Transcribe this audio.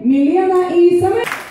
Miliana y Isabel.